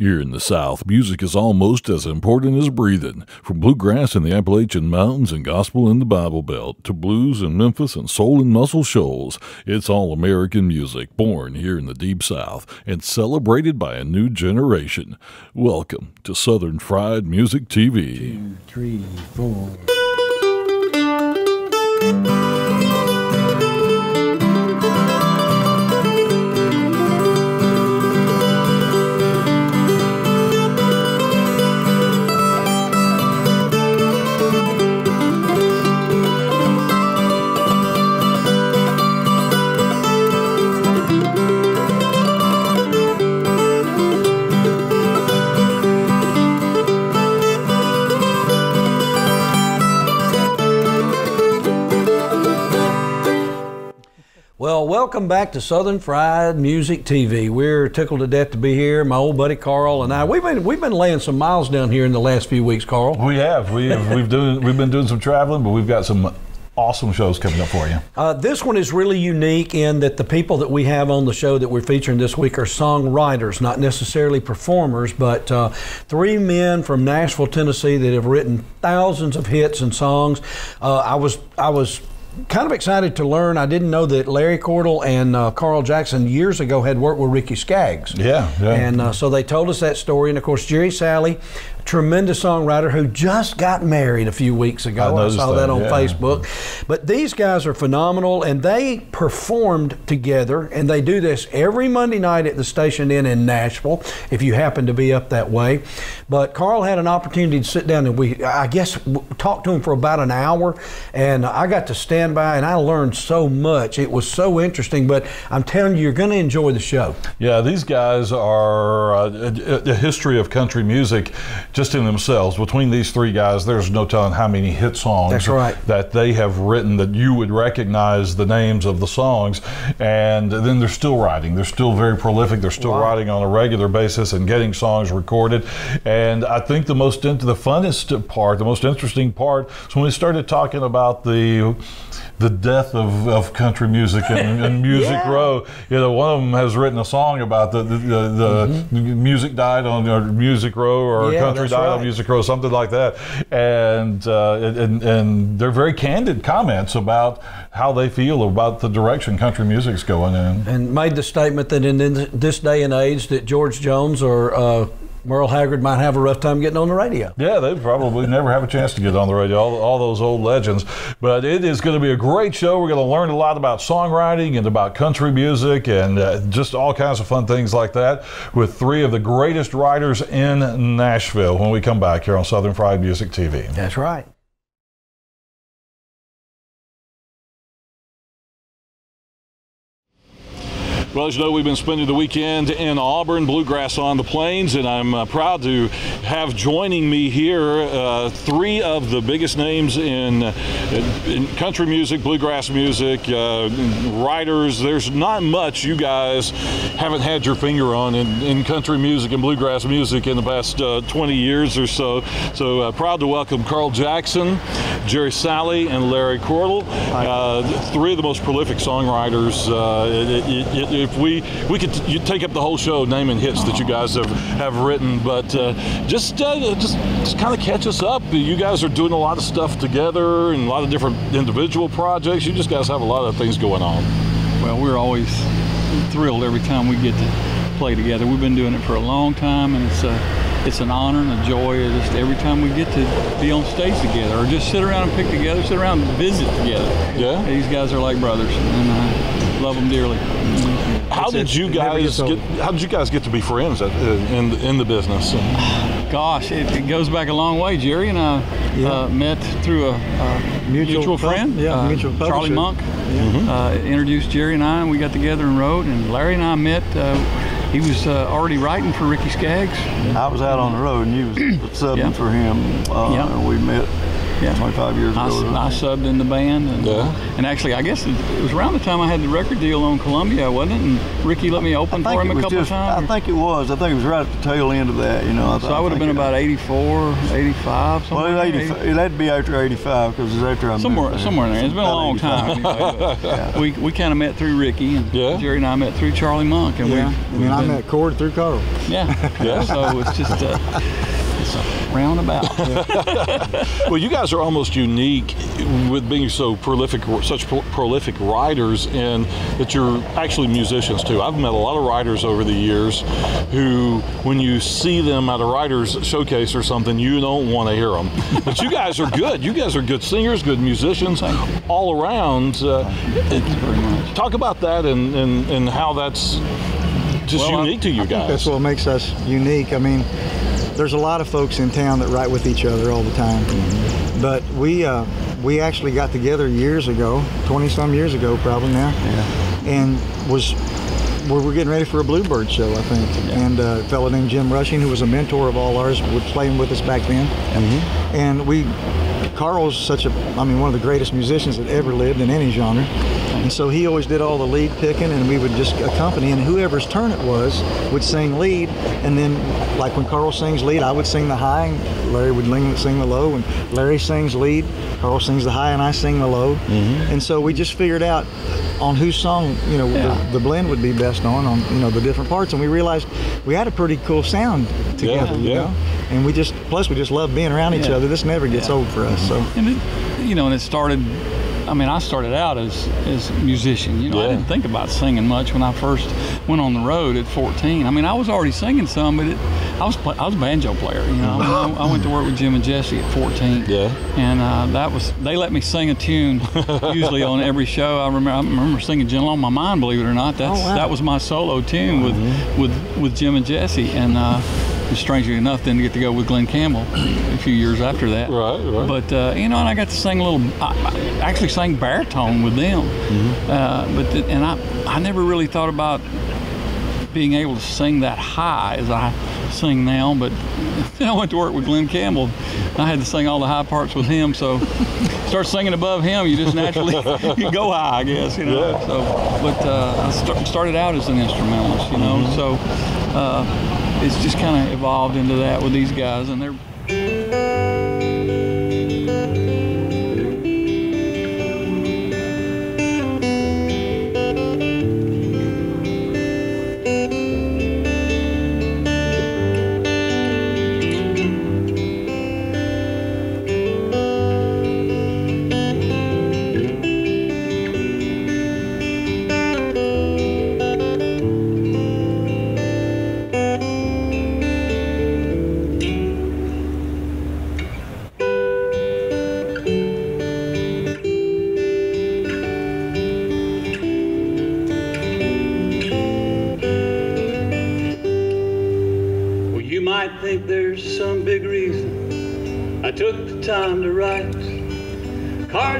Here in the South, music is almost as important as breathing. From bluegrass in the Appalachian Mountains and gospel in the Bible Belt to blues in Memphis and soul in Muscle Shoals, it's all American music born here in the Deep South and celebrated by a new generation. Welcome to Southern Fried Music TV. Two, three, four. Welcome back to Southern Fried Music TV. We're tickled to death to be here. My old buddy Carl and I. We've been we've been laying some miles down here in the last few weeks, Carl. We have. We have we've doing we've been doing some traveling, but we've got some awesome shows coming up for you. Uh, this one is really unique in that the people that we have on the show that we're featuring this week are songwriters, not necessarily performers, but uh, three men from Nashville, Tennessee that have written thousands of hits and songs. Uh, I was I was kind of excited to learn. I didn't know that Larry Cordle and uh, Carl Jackson years ago had worked with Ricky Skaggs. Yeah, yeah. And uh, so they told us that story. And of course, Jerry Salley, a tremendous songwriter who just got married a few weeks ago. I I, saw that, that, on yeah. Facebook. But these guys are phenomenal, and they performed together. And they do this every Monday night at the Station Inn in Nashville, if you happen to be up that way. But Carl had an opportunity to sit down and we, I guess, talked to him for about an hour, and I got to stand by and I learned so much. It was so interesting. But I'm telling you, you're going to enjoy the show. Yeah, these guys are uh, a history of country music just in themselves. Between these three guys, there's no telling how many hit songs That's right. that they have written that you would recognize the names of the songs. And then they're still writing. They're still very prolific. They're still Wow. writing on a regular basis and getting songs recorded. And I think the most int- the funnest part, the most interesting part, is when we started talking about the the death of, of country music and, and Music Yeah. Row. You know, one of them has written a song about the the, the, the music died on or Music Row or Mm-hmm. Yeah, country died on. Music Row, something like that. And, uh, and and they're very candid comments about how they feel about the direction country music's going in. and made the statement that in this day and age that George Jones or uh, Merle Haggard might have a rough time getting on the radio. Yeah, they probably never have a chance to get on the radio, all, all those old legends. But it is going to be a great show. We're going to learn a lot about songwriting and about country music and uh, just all kinds of fun things like that with three of the greatest writers in Nashville when we come back here on Southern Fried Music TV. That's right. Well, as you know, we've been spending the weekend in Auburn, Bluegrass on the Plains, and I'm uh, proud to have joining me here uh, three of the biggest names in, uh, in country music, bluegrass music, uh, writers. There's not much you guys haven't had your finger on in, in country music and bluegrass music in the past uh, 20 years or so. So uh, proud to welcome Carl Jackson, Jerry Salley, and Larry Cordle, uh, three of the most prolific songwriters. Uh, it- it- it- if we we could you take up the whole show naming hits that you guys have, have written, but uh, just uh, just just kind of catch us up. You guys are doing a lot of stuff together and a lot of different individual projects. You just guys have a lot of things going on. Well, we're always thrilled every time we get to play together. We've been doing it for a long time, and it's a it's an honor and a joy just every time we get to be on stage together, or just sit around and pick together, sit around and visit together. Yeah. These guys are like brothers, and I love them dearly. How did it's- you guys get? How did you guys get to be friends at, in in the business? Gosh, it, it goes back a long way. Jerry and I uh, met through a, a Mutual mutual, pub- friend, yeah, uh, mutual Charlie publisher. Monk. Uh, introduced Jerry and I, and we got together and wrote. And Larry and I met. Uh, he was uh, already writing for Ricky Skaggs. I was out on the road and you was subbing Yeah. for him, uh, Yeah. and we met Yeah. 25 years I, ago. I subbed in the band, and, Yeah. and actually, I guess it, it was around the time I had the record deal on Columbia, wasn't it? And Ricky let me open for him a couple just, of times. I think it was. I think it was right at the tail end of that, you know. I so I would have been it- about 84, 85, somewhere. Well, in there, 85, it had to be after 85 because it was after I moved Somewhere, there. somewhere in there. It's been a long 85. time. Anyway, but We we kind of met through Ricky, and Yeah. Jerry and I met through Charlie Monk, and Yeah, we. and then I met Cord through Carl. Yeah, Yeah. So it's just uh, it's a roundabout. Well, you guys are almost unique with being so prolific, such pro- prolific writers, and that you're actually musicians too. I've met a lot of writers over the years who, when you see them at a writers showcase or something, you don't want to hear them. But you guys are good. You guys are good singers, good musicians, all around. Uh, very talk about that and, and, and how that's just Well, I- unique to you guys. That's what makes us unique. I mean, there's a lot of folks in town that write with each other all the time, but we uh, we actually got together years ago, 20 some years ago, probably now, and was we were getting ready for a Bluebird show, I think, and uh, a fellow named Jim Rushing, who was a mentor of all ours, was playing with us back then, and we. Carl's such a, I mean, one of the greatest musicians that ever lived in any genre. And so he always did all the lead picking, and we would just accompany, and whoever's turn it was would sing lead. And then, like when Carl sings lead, I would sing the high, and Larry would sing the low. And Larry sings lead, Carl sings the high, and I sing the low. Mm-hmm. And so we just figured out on whose song, you know, Yeah. the, the blend would be best on, on, you know, the different parts. And we realized we had a pretty cool sound together, you yeah. know? And we just, plus we just love being around each Yeah. other. This never gets Yeah. old for us, so. And it, you know, and it started. I mean, I started out as as a musician. You know, I didn't think about singing much when I first went on the road at 14. I mean, I was already singing some, but it, I was I was a banjo player. You know, I, I went to work with Jim and Jesse at 14. Yeah. And uh, that was they let me sing a tune usually on every show. I remember I remember singing "Gentle on My Mind." Believe it or not, that's Oh, wow. that was my solo tune with with with Jim and Jesse. And uh, strangely enough, then to get to go with Glen Campbell a few years after that. Right, right. But uh, you know, and I got to sing a little. I, I actually sang baritone with them. Uh, but the, and I I never really thought about being able to sing that high as I sing now. But then I went to work with Glen Campbell. I had to sing all the high parts with him. So start singing above him, you just naturally you go high, I guess. You know. Yeah. So, but uh, I st- started out as an instrumentalist. You know, so. Uh, it's just kind of evolved into that with these guys, and they're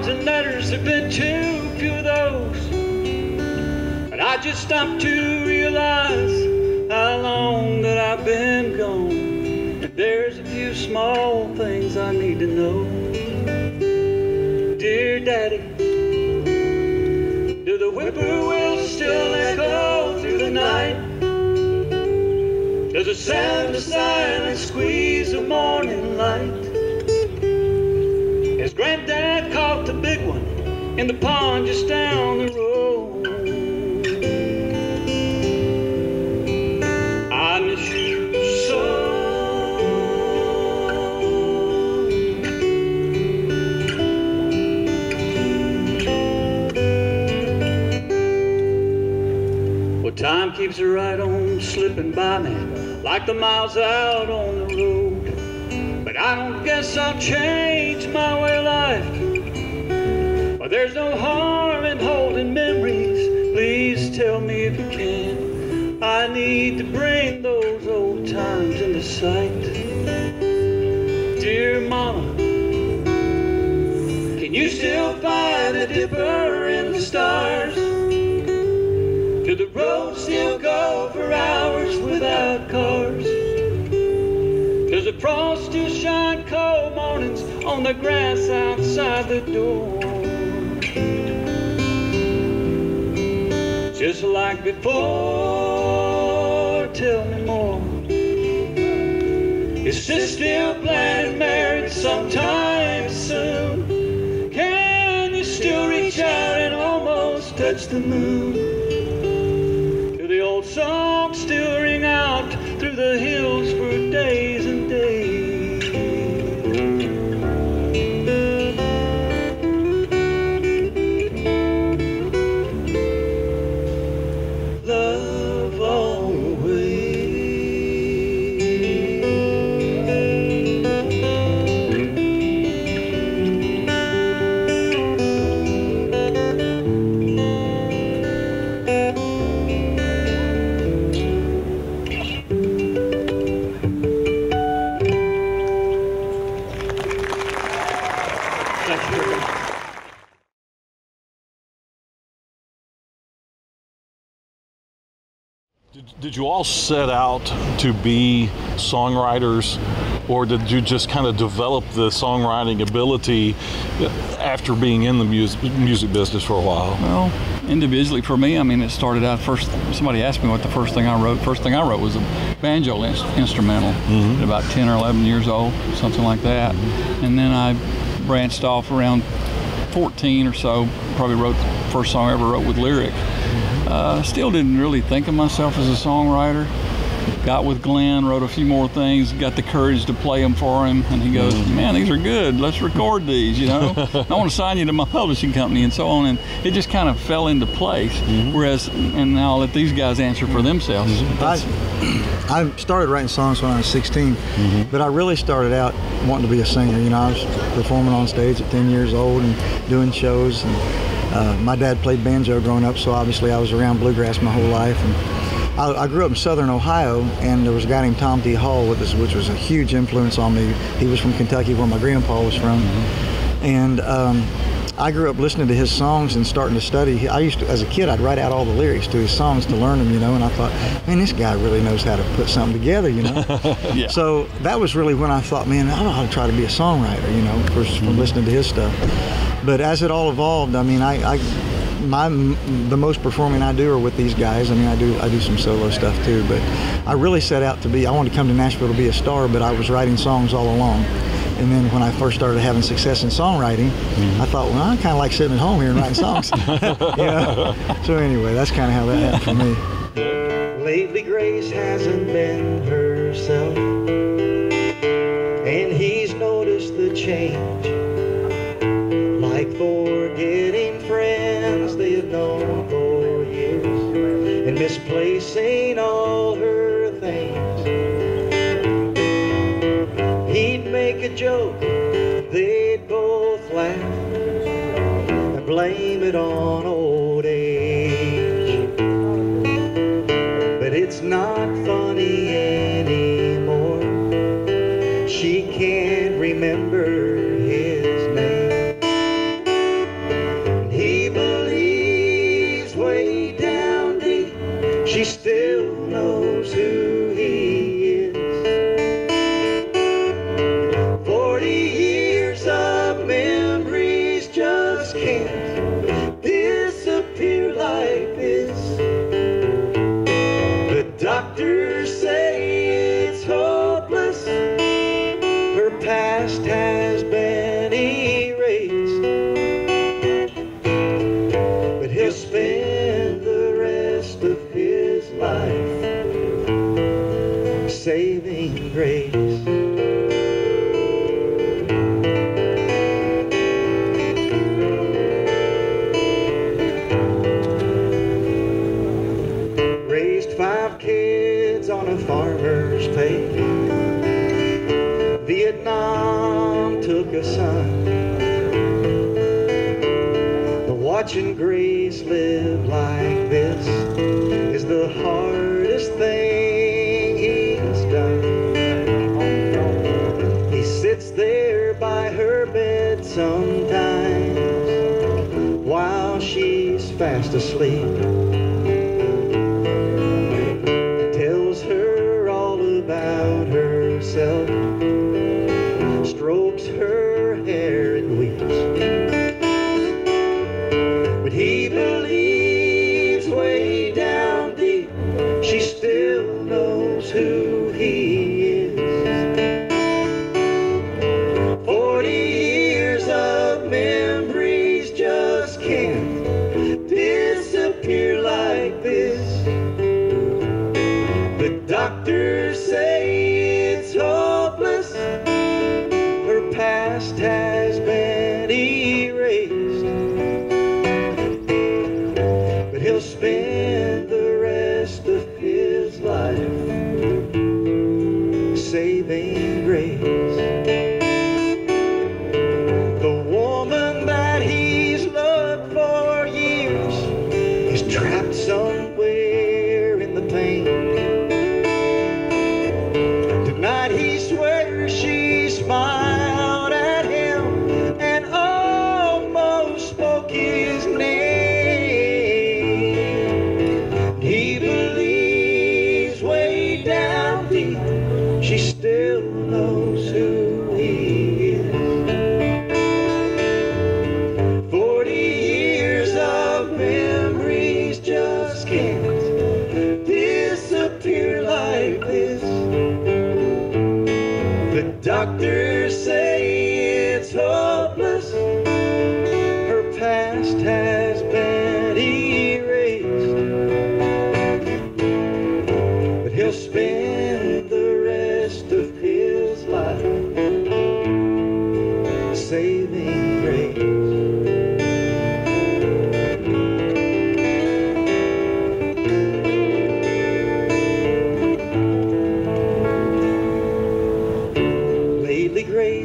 Cards and letters have been too few of those. But I just stopped to realize how long that I've been gone. And there's a few small things I need to know. Dear Daddy, do the whippoorwills still echo through the night? Does the sound of silence the pond just down the road? I miss you so. Well, time keeps right on slipping by me like the miles out on the road. But I don't guess I'll change mornings on the grass outside the door. Just like before, tell me more. Is sis still planning married sometime soon? Can you still reach out and almost touch the moon? Do the old songs still ring out through the hills for days and Did, you all set out to be songwriters, or did you just kind of develop the songwriting ability after being in the music, music business for a while? Well, individually for me, I mean, it started out first. Somebody asked me what the first thing I wrote. First thing I wrote was a banjo ins- instrumental mm-hmm. at about 10 or 11 years old, something like that. Mm-hmm. And then I branched off around 14 or so. Probably wrote the first song I ever wrote with lyric. Mm-hmm. Uh, still didn't really think of myself as a songwriter. Got with Glen, wrote a few more things, got the courage to play them for him, and he goes, mm-hmm. "Man, these are good. Let's record these." You know, I want to sign you to my publishing company and so on, and it just kind of fell into place. Mm-hmm. Whereas, and now I'll let these guys answer for themselves. Mm-hmm. I, I started writing songs when I was 16, but I really started out wanting to be a singer. You know, I was performing on stage at 10 years old and doing shows. And uh, my dad played banjo growing up, so obviously I was around bluegrass my whole life. And I, I grew up in Southern Ohio, and there was a guy named Tom T. Hall with us, which was a huge influence on me. He was from Kentucky, where my grandpa was from, and. Um, I grew up listening to his songs and starting to study. I used to, as a kid, I'd write out all the lyrics to his songs to learn them, you know. And I thought, man, this guy really knows how to put something together, you know. Yeah. So that was really when I thought, man, I ought to try to be a songwriter, you know, first from listening to his stuff. But as it all evolved, I mean, I, I my the most performing I do are with these guys. I mean, I do I do some solo stuff too, but I really set out to be. I wanted to come to Nashville to be a star, but I was writing songs all along. And then when I first started having success in songwriting, mm-hmm. I thought, well, I kind of like sitting at home here and writing songs. yeah. So anyway, that's kind of how that happened for me. Lately, Grace hasn't been herself, and he's noticed the change. It on old age but it's not funny anymore. She can't remember watching Grace live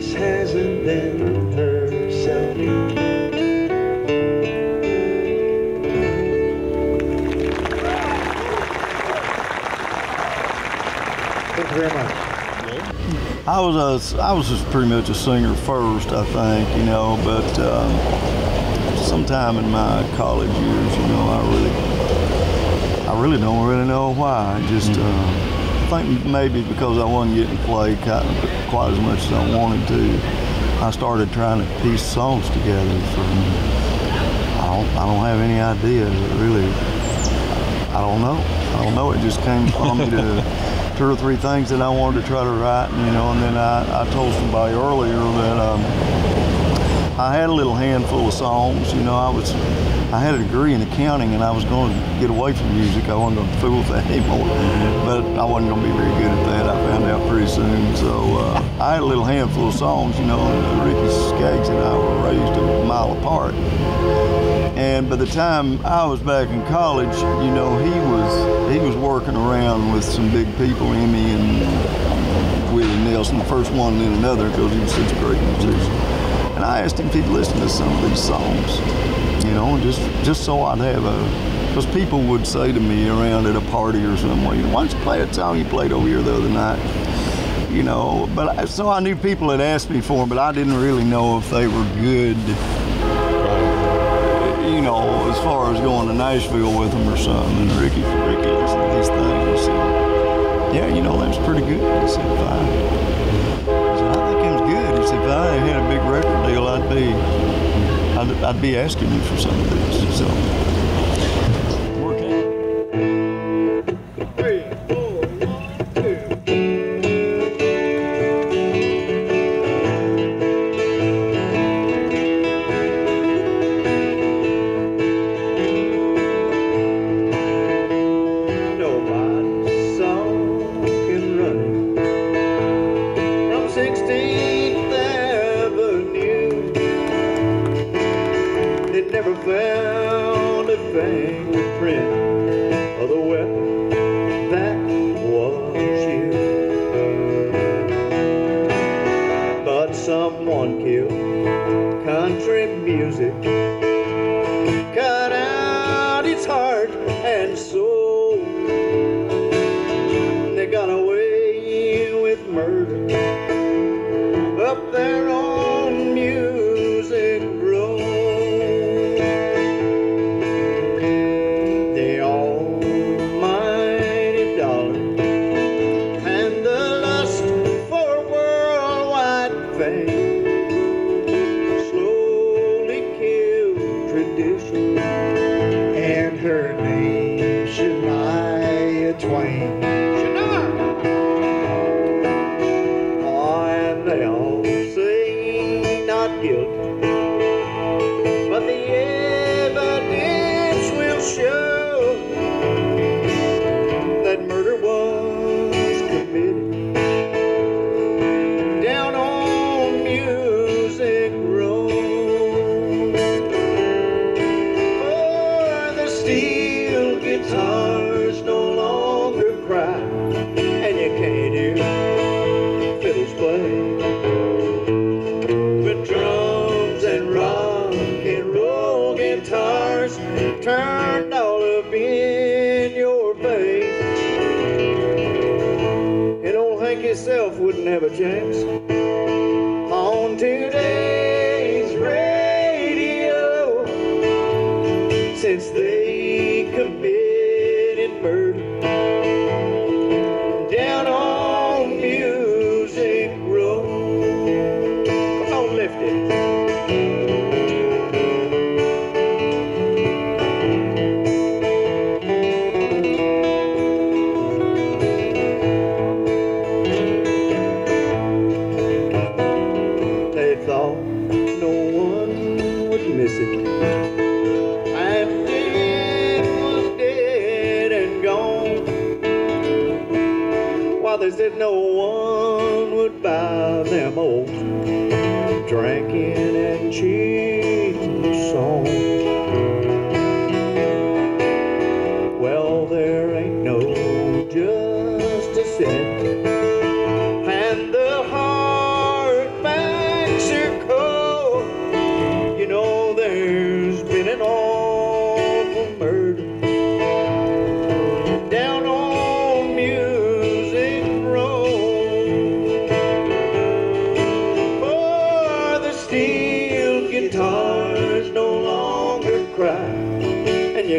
Lately, Grace hasn't been herself. Thank you very much. I was a, I was just pretty much a singer first, I think, you know, but um, sometime in my college years, you know, I really, I really don't really know why. I just, uh, I think maybe because I wasn't getting played quite, quite as much as I wanted to, I started trying to piece songs together from, I don't, I don't have any idea, really. I don't know. I don't know. It just came from me to two or three things that I wanted to try to write, and, you know, and then I, I told somebody earlier that um, I had a little handful of songs. You know, I was, I had a degree in accounting, and I was going to get away from music. I wasn't going to fool with that anymore, but I wasn't going to be very good at that. I found out pretty soon. So uh, I had a little handful of songs. You know, Ricky Skaggs and I were raised a mile apart. And by the time I was back in college, you know, he was he was working around with some big people, Emmy and Willie Nelson, the first one and then another, because he was such a great musician. And I asked him if he'd listen to some of these songs, you know, just just so I'd have a, because people would say to me around at a party or well, why don't you play a song you played over here the other night? You know, but I, so I knew people had asked me for them, but I didn't really know if they were good you know, as far as going to Nashville with them or something, and Ricky, Ricky listened to these things. Said, yeah, you know, that's pretty good. He said, I, he said, I think it was good. He said, if I had a big record deal, I'd be, I'd, I'd be asking you for some of. So,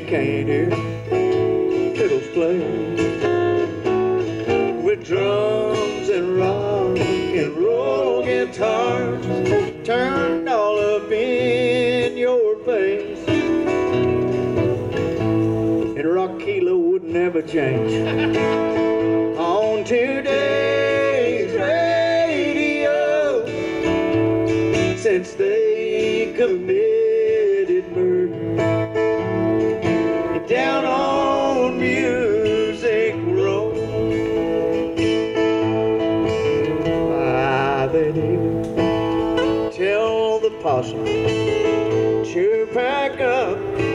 can't hear to pack up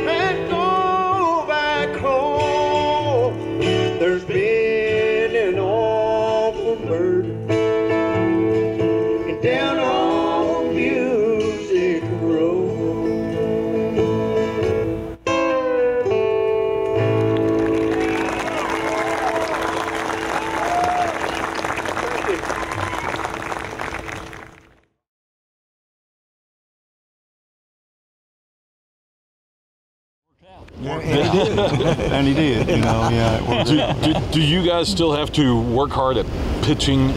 do, you guys still have to work hard at pitching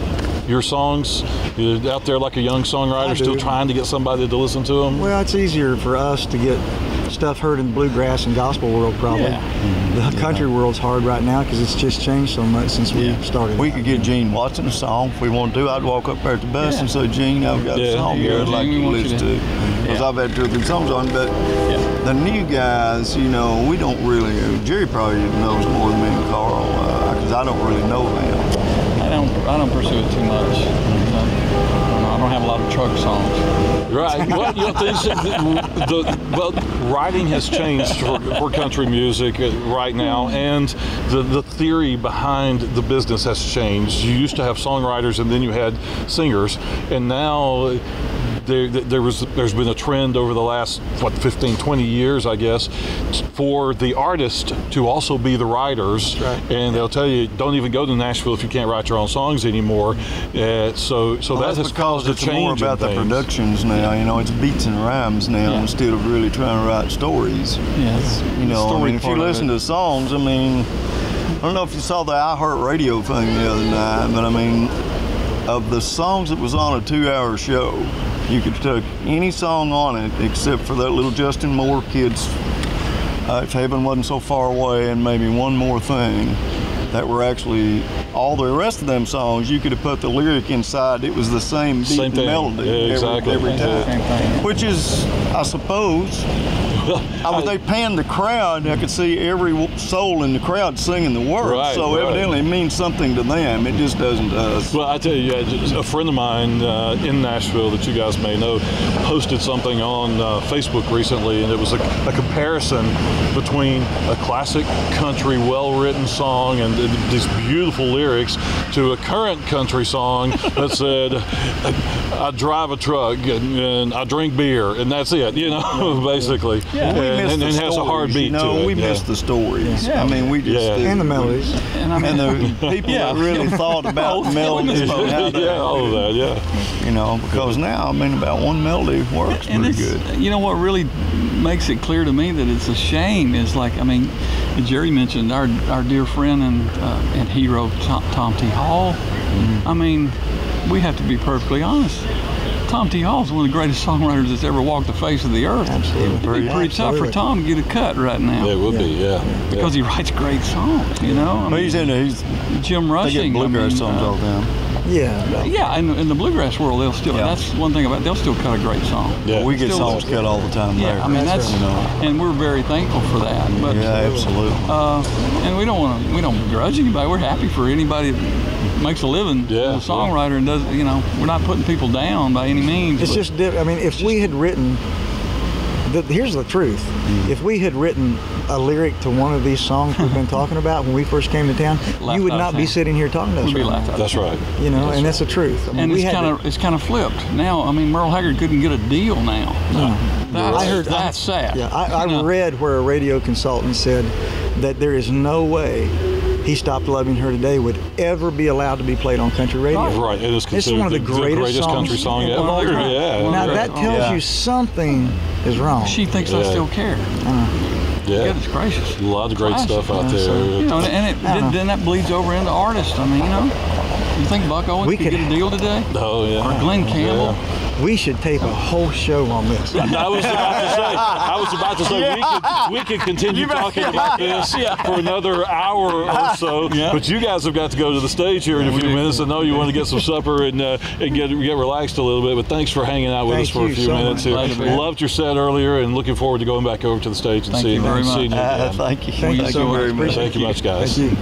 your songs? You're out there like a young songwriter, still trying to get somebody to listen to them? Well, it's easier for us to get stuff heard in the bluegrass and gospel world, probably. The country world's hard right now because it's just changed so much since we started. We could get Gene Watson a song if we wanted to. I'd walk up there at the bus and say, Gene, I've got Yeah. a song Here here I'd like you to listen to- to. Because Yeah. I've had two or three songs on, but the new guys, you know, we don't really, Jerry probably knows more than me and Carl, uh, because I don't really know them. I don't I don't pursue it too much. Don't have a lot of truck songs. Right. Well, you know, things, the, well, writing has changed for, for country music uh, right now, and the, the theory behind the business has changed. You used to have songwriters, and then you had singers, and now there, there was there's been a trend over the last what 15 20 years I guess for the artist to also be the writers right. and they'll tell you don't even go to Nashville if you can't write your own songs anymore uh, so so Well, that that's has because caused a it's change more about the productions now. You know, it's beats and rhymes now Yeah. instead of really trying to write stories. Yeah, You know, I mean, if you listen to songs, I mean, I don't know if you saw the iHeartRadio thing the other night, but I mean, of the songs that was on a two-hour show, you could take any song on it except for that little Justin Moore kids. Uh, if heaven wasn't so far away, and maybe one more thing, that were actually all the rest of them songs. You could have put the lyric inside; it was the same beat Same and melody Yeah, exactly. every, every time. Same thing. Which is, I suppose, I was, they panned the crowd. I could see every soul in the crowd singing the words. Right, so right. evidently, it means something to them. It just doesn't to us. Well, I tell you, a friend of mine uh, in Nashville that you guys may know posted something on uh, Facebook recently, and it was a, a comparison between a classic country, well-written song and these beautiful lyrics to a current country song that said, "I drive a truck and, and I drink beer, and that's it." You know, basically, Yeah. we and, missed and, the and has a hard stories, beat you know, to it. We yeah. missed the stories. Yeah. I mean, we just Yeah. And the melodies. And I mean, and the people that really thought about melodies goodness. and how they, yeah, all of that, yeah. you know, because now I mean about one melody works and pretty good. you know what really makes it clear to me that it's a shame is like I mean, Jerry mentioned our our dear friend and uh, and hero Tom, Tom T. Hall. Mm-hmm. I mean, we have to be perfectly honest. Tom T. Hall is one of the greatest songwriters that's ever walked the face of the earth. Absolutely. It'd be pretty tough for Tom to get a cut right now Yeah, it would be, yeah. because he writes great songs. You know, I But he's mean, in he's Jim Rushing. they Rushing. get I bluegrass mean, songs uh, all the time. Yeah. Yeah, in, in the bluegrass world, they'll still. Yeah. That's one thing about they'll still cut a great song. Yeah. we get Still- songs cut all the time there. Yeah, I mean that's, you know. and we're very thankful for that. But Yeah, absolutely. uh, and we don't want to we don't begrudge anybody. We're happy for anybody that makes a living Yeah, as a songwriter and does you know we're not putting people down by any means. It's but- just, di- I mean, if we had written, the, here's the truth. Mm. If we had written a lyric to one of these songs we've been talking about when we first came to town, you would not be sitting here talking to us we'd be right laughed now. That's right. You know, That's and that's the truth. I mean, and we it's had kind of it's kind of flipped now. I mean, Merle Haggard couldn't get a deal now. That's, I heard that's sad. Yeah, I, I You read where a radio consultant said that there is no way "He Stopped Loving Her Today" would ever be allowed to be played on country radio. Right, it is considered It's one of the the, greatest greatest songs country song of ever. all time. Yeah, Now that tells Yeah. you something is wrong. She thinks I still care. yeah. Goodness gracious. A lot of great Classic. stuff out Yeah, so, there. You know, and it, then, then that bleeds over into artists. I mean, you know, you think Buck Owens We could, could- get a deal today? oh yeah. Or Glen Campbell? we should tape a whole show on this. I was about to say. I was about to say we could we could continue talking about this for another hour or so. Yeah. But you guys have got to go to the stage here in a few minutes. I know you want to get some supper and uh, and get get relaxed a little bit. But thanks for hanging out with Thank us for a few so minutes much. here. Glad to. Loved your set earlier and looking forward to going back over to the stage and Thank seeing you very seeing you much. Uh, thank you. Thank you so very much. much. Appreciate Thank you much, guys. Thank you.